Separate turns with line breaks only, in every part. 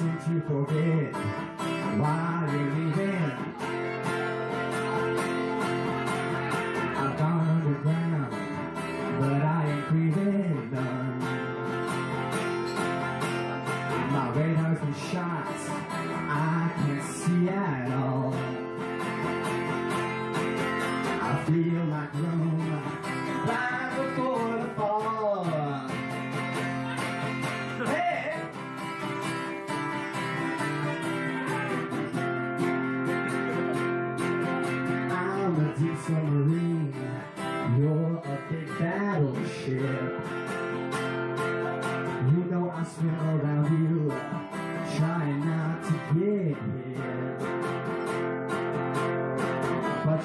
easy to forget. Why?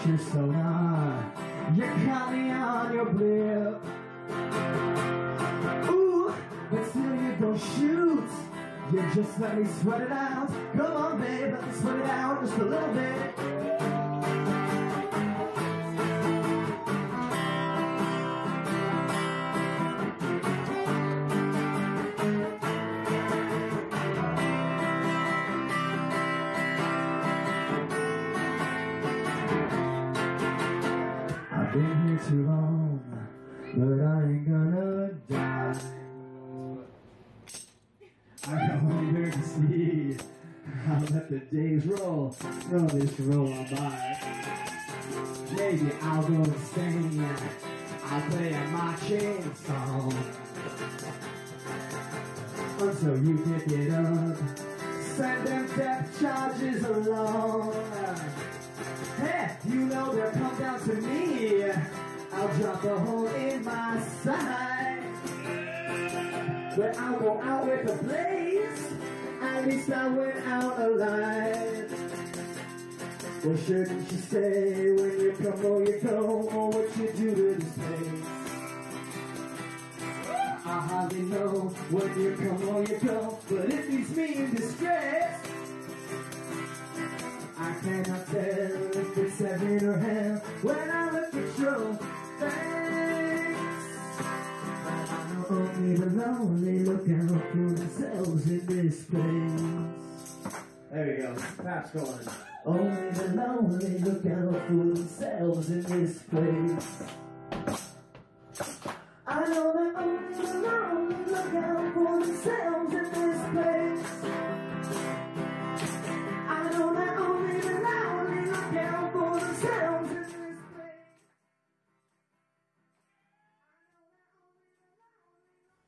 You're so not. You caught me on your blip. Ooh, but still you don't shoot. You just let me sweat it out. Come on, babe, let me sweat it out just a little bit. Roll, no, this roll on by. Maybe I'll go insane. I'll play a marching song until you pick it up. Send them death charges along. Hey, you know they'll come down to me. I'll drop a hole in my side. But I'll go out with a blaze. At least I went out alive. Well, shouldn't you stay when you come or you go, or oh, what you do to this place? I hardly know when you come or you go, but it leaves me in distress. I cannot tell if it's heaven or hell when I look at your face. I know only the lonely look out for themselves in this place. There we go. Perhaps go on. Only the lonely look out for themselves in this place. I know that only the lonely look out for themselves in this place. I know that only the lonely look out for themselves in this place.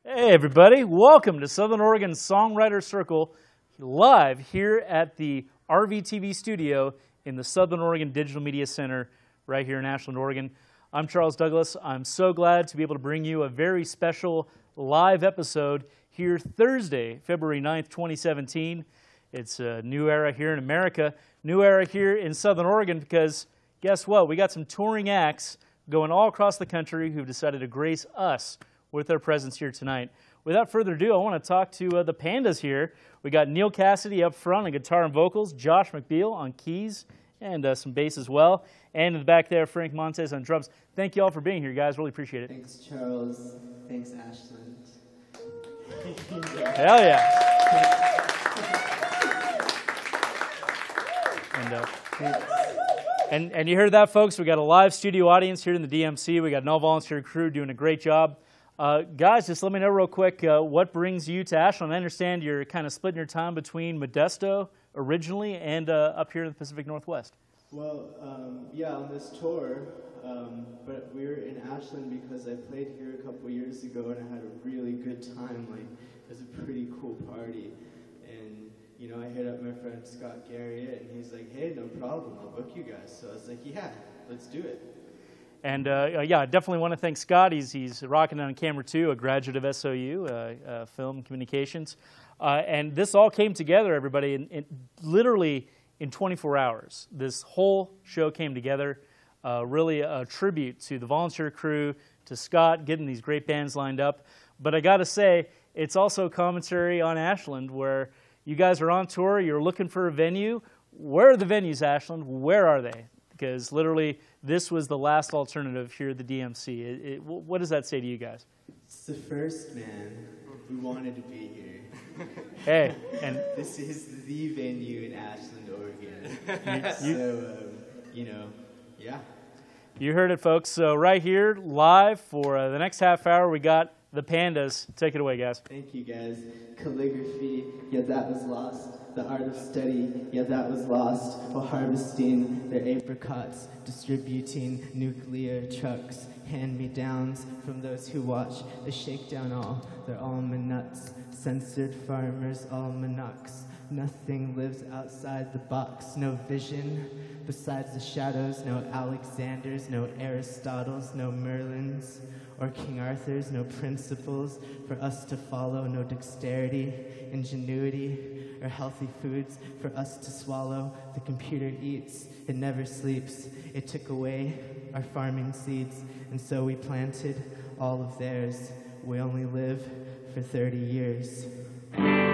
Hey, everybody. Welcome to Southern Oregon Songwriter Circle live here at the RVTV studio in the Southern Oregon Digital Media Center right here in Ashland, Oregon. I'm Charles Douglas. I'm so glad to be able to bring you a very special live episode here Thursday, February 9th, 2017. It's a new era here in America, new era here in Southern Oregon because guess what? We got some touring acts going all across the country who've decided to grace us with their presence here tonight. Without further ado, I want to talk to uh, the Panduhs here. We got Neil Cassidy up front on guitar and vocals, Josh McBeal on keys and uh, some bass as well, and in the back there, Frank Montes on drums. Thank you all for being here, guys. Really appreciate it.
Thanks, Charles. Thanks, Ashland.
Hell yeah. And, uh, and, and you heard that, folks. We got a live studio audience here in the DMC. We got an all volunteer crew doing a great job. Uh, guys, just let me know real quick uh, what brings you to Ashland. I understand you're kind of splitting your time between Modesto originally and uh, up here in the Pacific Northwest.
Well, um, yeah, on this tour, um, but we were in Ashland because I played here a couple years ago and I had a really good time. Like, it was a pretty cool party. And, you know, I hit up my friend Scott Garriott and he's like, hey, no problem, I'll book you guys. So I was like, yeah, let's do it.
And uh, yeah, I definitely want to thank Scott. He's, he's rocking on camera too, a graduate of SOU, uh, uh, film communications. Uh, and this all came together, everybody, in, in literally in 24 hours. This whole show came together. Uh, really a tribute to the volunteer crew, to Scott getting these great bands lined up. But I got to say, it's also commentary on Ashland where you guys are on tour, you're looking for a venue. Where are the venues, Ashland? Where are they? Because literally, this was the last alternative here at the DMC. It, it, what does that say to you guys?
It's the first, man. We wanted to be here.
hey, and
This is the venue in Ashland, Oregon.
you-
so, um, you know, yeah.
you heard it, folks. So right here, live for uh, the next half hour, we got the Panduhs. Take it away, guys.
Thank you guys. Calligraphy, yeah, that was lost. The art of study, yeah, that was lost. While harvesting their apricots, distributing nuclear trucks, hand me downs from those who watch the shakedown all their almond nuts. Censored farmers, almanacs. Nothing lives outside the box, no vision. Besides the shadows, no Alexanders, no Aristotles, no Merlins or King Arthur's, no principles for us to follow, no dexterity, ingenuity, or healthy foods for us to swallow. The computer eats, it never sleeps. It took away our farming seeds, and so we planted all of theirs. We only live for 30 years.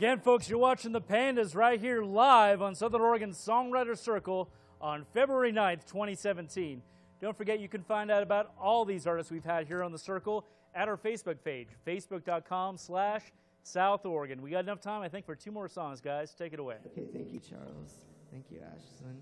Again, folks, you're watching the Panduhs right here live on Southern Oregon Songwriter Circle on February 9th, 2017. Don't forget you can find out about all these artists we've had here on the Circle at our Facebook page, facebook.com slash South Oregon. We got enough time, I think, for two more songs, guys. Take it away.
Okay, thank you, Charles. Thank you, Ashland.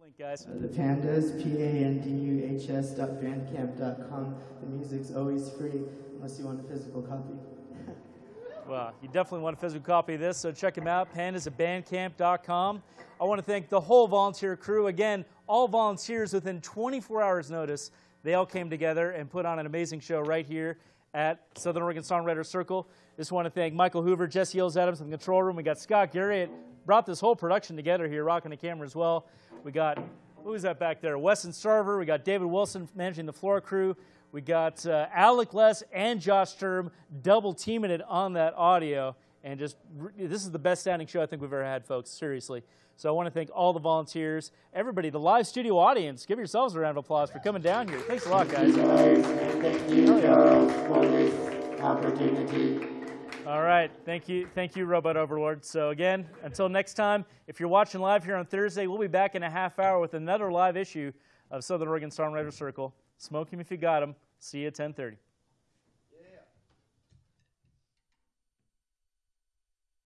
Link, guys.
The Panduhs, P-A-N-D-U-H-S dot bandcamp dot com. The music's always free unless you want a physical copy.
Well, you definitely want a physical copy of this, so check them out, panduhs at bandcamp.com. I want to thank the whole volunteer crew. Again, all volunteers within 24 hours' notice. They all came together and put on an amazing show right here at Southern Oregon Songwriter Circle. Just want to thank Michael Hoover, Jesse Yells Adams in the control room. We got Scott Garrett, brought this whole production together here, rocking the camera as well. We got, who is that back there? Weston Starver. We got David Wilson managing the floor crew. We got uh, Alec Less and Josh Sturm double teaming it on that audio. And just, this is the best sounding show I think we've ever had, folks, seriously. So I want to thank all the volunteers, everybody, the live studio audience. Give yourselves a round of applause for coming down here. Thanks a lot, guys.
Thank you, Charles, for this opportunity.
All right. Thank you. Thank you, Robot Overlord. So, again, until next time, if you're watching live here on Thursday, we'll be back in a half hour with another live issue of Southern Oregon Songwriter Circle. Smoke him if you got him. See you at 1030.